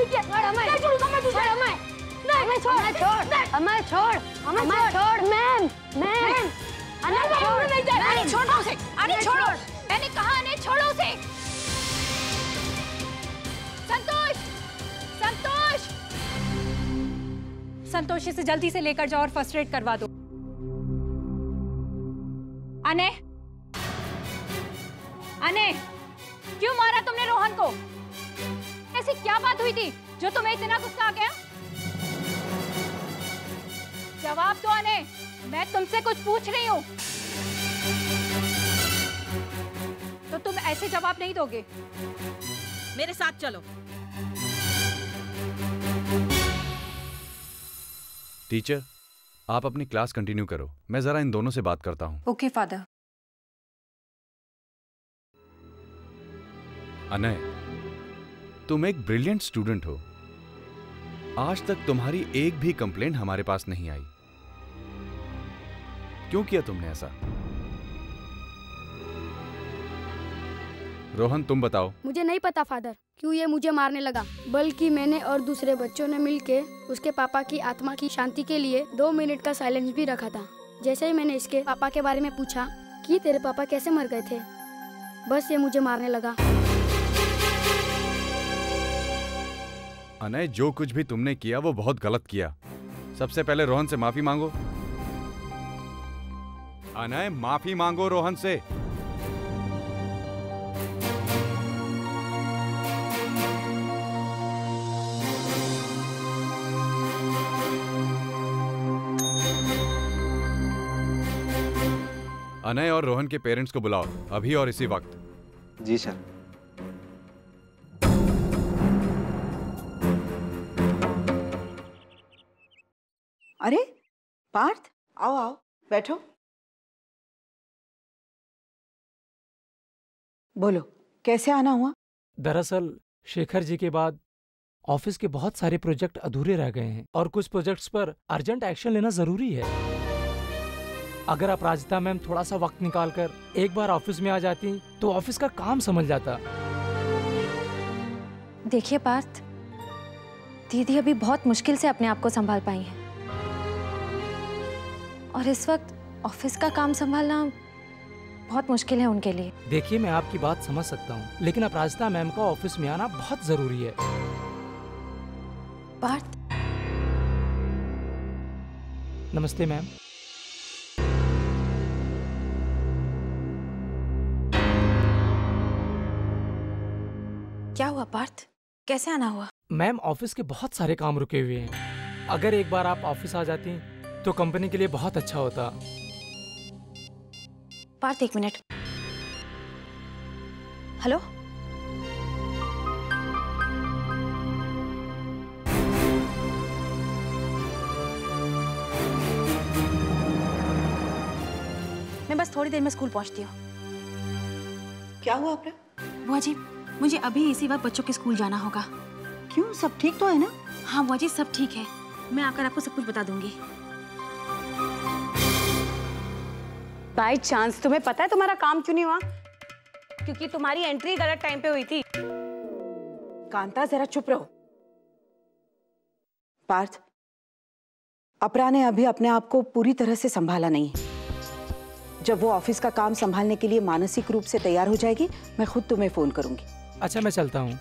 नहीं किया नहीं छोड़ूँगा मैं तुझे नहीं हमें छोड़ हमें छोड़ हमें छोड़ हमें छोड़। Ma'am ma'am. अने छोड़। नहीं जा अने छोड़ो उसे अने छोड़ो। मैंने कहा अने छोड़ो उसे। संतोष संतोष। संतोष इसे जल्दी से लेकर जाओ और फ़र्स्ट एड करवा दो। अने अने क्यों मारा तुमने रोहन को? ऐसी क्या बात हुई थी? जो तुम्हें इतना गुस्सा आ गया? जवाब दो अने मैं तुमसे कुछ पूछ रही हूँ। तो तुम ऐसे जवाब नहीं दोगे। मेरे साथ चलो। टीचर आप अपनी क्लास कंटिन्यू करो। मैं जरा इन दोनों से बात करता हूँ। ओके फादर अनय तुम एक ब्रिलियंट स्टूडेंट हो। आज तक तुम्हारी एक भी कंप्लेंट हमारे पास नहीं आई। क्यों किया तुमने ऐसा? रोहन, तुम बताओ। मुझे नहीं पता, फादर, क्यों ये मुझे मारने लगा। बल्कि मैंने और दूसरे बच्चों ने मिलके उसके पापा की आत्मा की शांति के लिए दो मिनट का साइलेंस भी रखा था। जैसे ही मैंने इसके पापा के बारे में पूछा कि तेरे पापा कैसे मर गए थे, बस ये मुझे मारने लगा। अनय, जो कुछ भी तुमने किया, वो बहुत गलत किया। सबसे पहले रोहन से माफ़ी मांगो। अनय, माफ़ी मांगो रोहन से। अनय और रोहन के पेरेंट्स को बुलाओ, अभी और इसी वक्त। जी सर। अरे पार्थ आओ आओ बैठो। बोलो कैसे आना हुआ? दरअसल शेखर जी के बाद ऑफ़िस के बहुत सारे प्रोजेक्ट अधूरे रह गए हैं और कुछ प्रोजेक्ट्स पर अर्जेंट एक्शन लेना ज़रूरी है। अगर आप अपराजिता मैम थोड़ा सा वक्त निकाल कर एक बार ऑफ़िस में आ जाती तो ऑफ़िस का काम समझ जाता। देखिए पार्थ दीदी अभी बहुत मुश्किल से अपने आप को संभाल पाई हैं। और इस वक्त ऑफ़िस का काम संभालना बहुत मुश्किल है उनके लिए। देखिए मैं आपकी बात समझ सकता हूँ लेकिन अपराजिता मैम का ऑफ़िस में आना बहुत ज़रूरी है। पार्थ? नमस्ते मैम। क्या हुआ पार्थ? कैसे आना हुआ? मैम ऑफ़िस के बहुत सारे काम रुके हुए हैं। अगर एक बार आप ऑफ़िस आ जाती तो कंपनी के लिए बहुत अच्छा होता। पार्थ एक मिनट। हेलो? मैं बस थोड़ी देर में स्कूल पहुँचती हूँ। क्या हुआ अपना बुआ जी मुझे अभी इसी वक्त बच्चों के स्कूल जाना होगा। क्यों? सब ठीक तो है ना? हाँ बुआ जी सब ठीक है। मैं आकर आपको सब कुछ बता दूँगी। By chance. तुम्हें पता है तुम्हारा काम क्यों नहीं हुआ? क्योंकि तुम्हारी एंट्री गलत टाइम पे हुई थी। कांता जरा चुप रहो। पार्थ अपरा ने अभी अपने आप को पूरी तरह से संभाला नहीं जब वो ऑफ़िस का काम संभालने के लिए मानसिक रूप से तैयार हो जाएगी मैं खुद तुम्हें फ़ोन करूँगी। अच्छा मैं चलता हूँ।